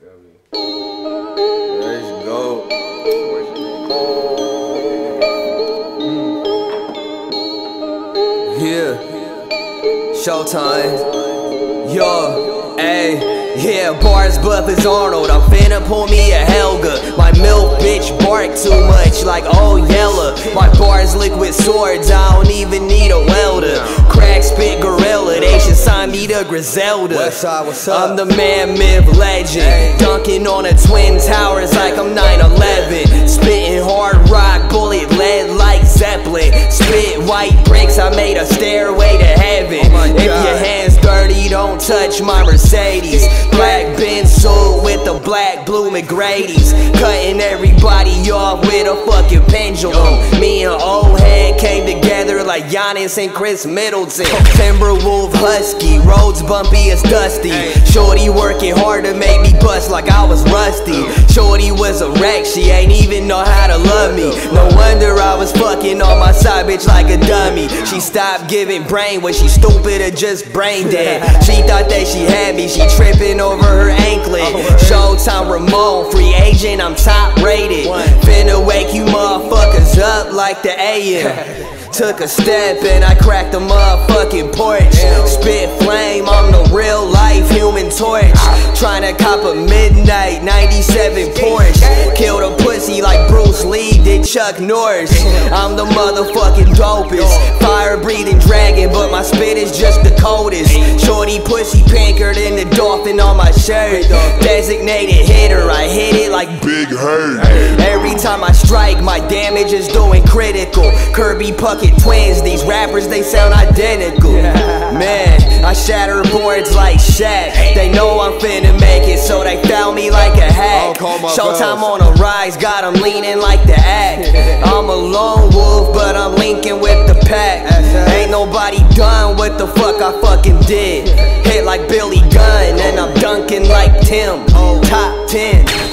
feel me? Let's go. Hmm. Yeah. Showtime. Yo. Ayy. Yeah, bars Buffett Arnold. I'm finna pull me a Helga. My milk bitch bark too much like oh yella. My bars liquid swords. I don't even need a welder. Should sign me to Griselda. Westside, what's up? I'm the man, myth, legend. Dunking on the twin towers like I'm 9/11. Spitting hard rock, bullet lead like Zeppelin. Spit white bricks. I made a stairway to heaven. Oh my if your hands dirty, don't touch my Mercedes. Black Benz sold with the black blue McGrady's. Cutting everybody off with a fucking pendulum. Me and Olehead came together like Giannis and Khris Middleton. Timberwolf Husky, roads bumpy as dusty. Shorty working hard to make me bust like I was rusty. Shorty was a wreck, she ain't even know how to love me. No wonder I was fucking on my side bitch like a dummy. She stopped giving brain when she stupid or just brain dead. She thought that she had me, she tripping over her anklet. Showtime Ramon, free agent, I'm top rated. Finna wake you up Took a step and I cracked the motherfucking porch. Spit flame, I'm the real life human torch. Tryna cop a midnight 97 Porsche. Killed a pussy like Bruce Lee did Chuck Norris. I'm the motherfucking dopest. Fire breathing dragon, but my spit is just the coldest. Shorty pussy pinker than the dolphin on my shirt. Designated hitter, I hit it like Big hurt. Every time I strike, my damage is doing critical. Kirby Puckett twins, these rappers they sound identical. Man, I shatter boards like Shaq. They know I'm finna make it, so they found me like a hack. Showtime on a rise, got 'em leaning like the act. I'm a lone wolf, but I'm linking with the pack. Ain't nobody done what the fuck I fucking did. Hit like Billy Gunn, and I'm dunking like Tim. Top 10.